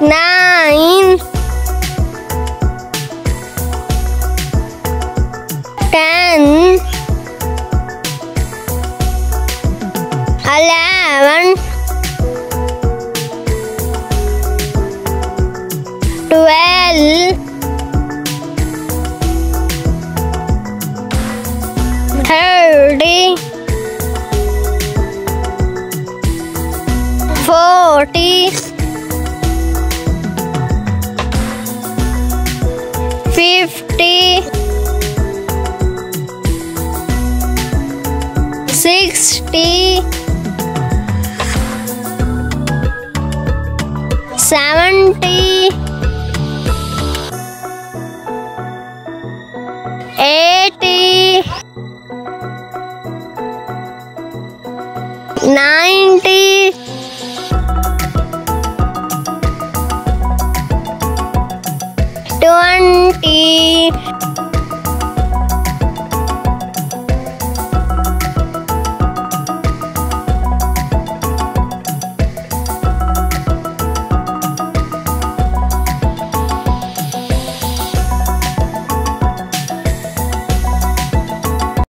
nine, ten, eleven, twelve, thirty, forty, sixty, seventy, eighty, ninety, twenty,